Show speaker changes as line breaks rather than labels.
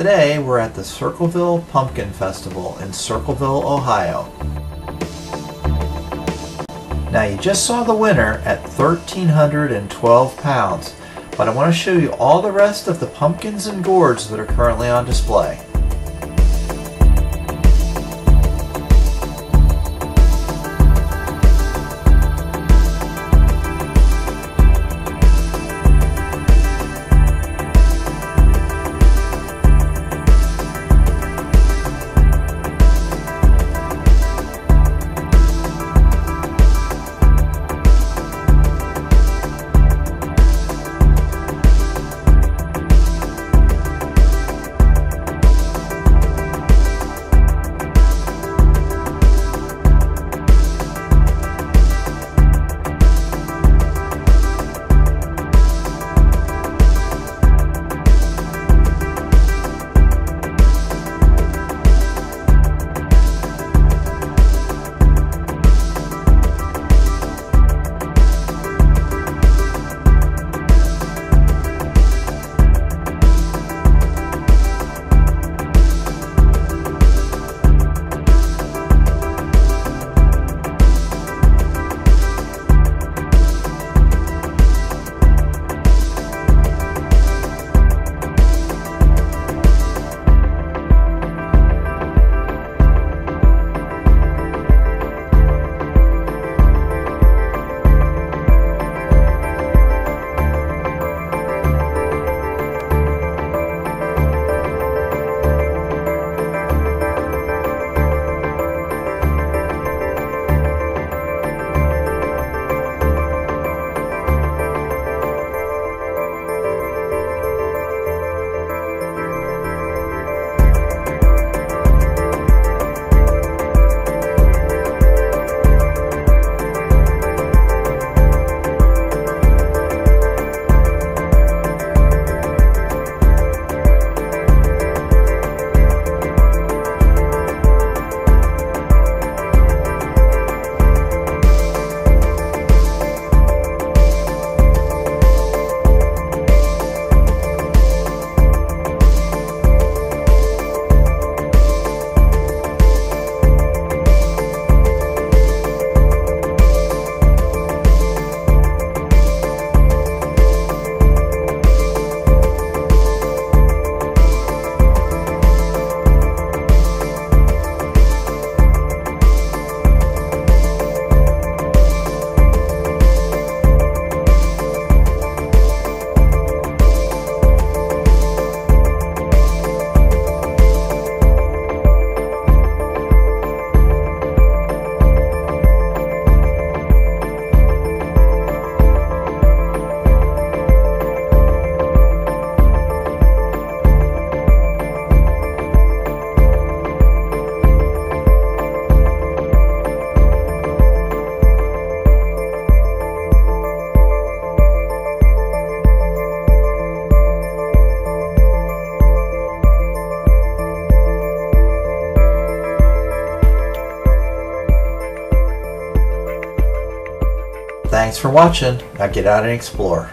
Today we're at the Circleville Pumpkin Festival in Circleville, Ohio. Now you just saw the winner at 1,312 pounds, but I want to show you all the rest of the pumpkins and gourds that are currently on display. Thanks for watching. Now get out and explore.